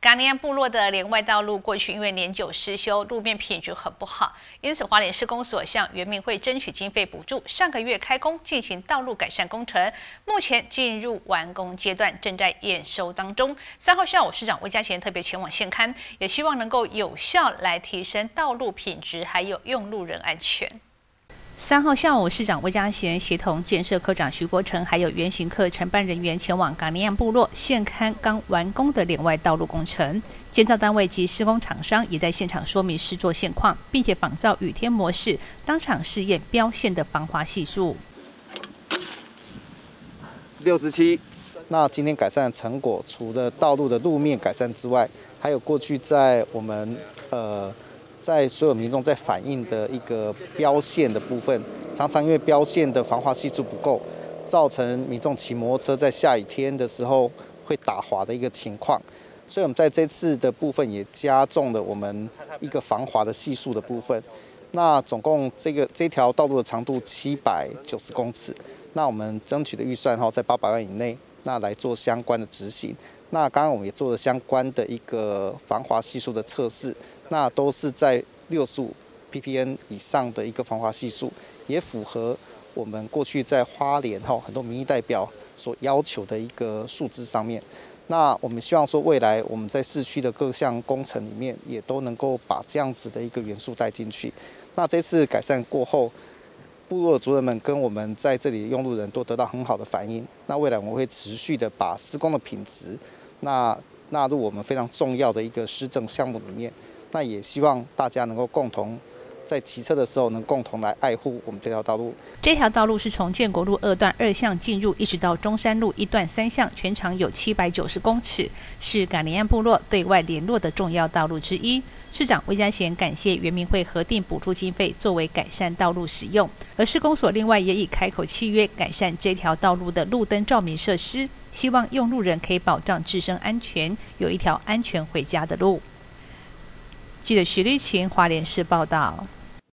嘎尼安部落的连外道路过去因为年久失修，路面品质很不好，因此花莲施工所向原民会争取经费补助，上个月开工进行道路改善工程，目前进入完工阶段，正在验收当中。三号下午，市长魏家贤特别前往现勘，也希望能够有效来提升道路品质，还有用路人安全。三号下午，市长魏家贤协同建设科长徐国成，还有原型课承办人员前往港尼亚部落现勘刚完工的连外道路工程。建造单位及施工厂商也在现场说明施作现况，并且仿照雨天模式，当场试验标线的防滑系数。六十七。那今天改善的成果，除了道路的路面改善之外，还有过去在我们呃。在所有民众在反映的一个标线的部分，常常因为标线的防滑系数不够，造成民众骑摩托车在下雨天的时候会打滑的一个情况。所以，我们在这次的部分也加重了我们一个防滑的系数的部分。那总共这个这条道路的长度七百九十公尺，那我们争取的预算哈在八百万以内，那来做相关的执行。那刚刚我们也做了相关的一个防滑系数的测试。那都是在六十五 ppn 以上的一个防滑系数，也符合我们过去在花莲哈很多民意代表所要求的一个数字上面。那我们希望说未来我们在市区的各项工程里面，也都能够把这样子的一个元素带进去。那这次改善过后，部落族人们跟我们在这里用路人都得到很好的反应。那未来我们会持续的把施工的品质，那纳入我们非常重要的一个施政项目里面。那也希望大家能够共同在骑车的时候，能共同来爱护我们这条道路。这条道路是从建国路二段二巷进入，一直到中山路一段三巷，全长有七百九十公尺，是港林岸部落对外联络的重要道路之一。市长魏家贤感谢原民会核定补助经费作为改善道路使用，而施工所另外也已开口契约改善这条道路的路灯照明设施，希望用路人可以保障自身安全，有一条安全回家的路。记者徐立琴华联市报道。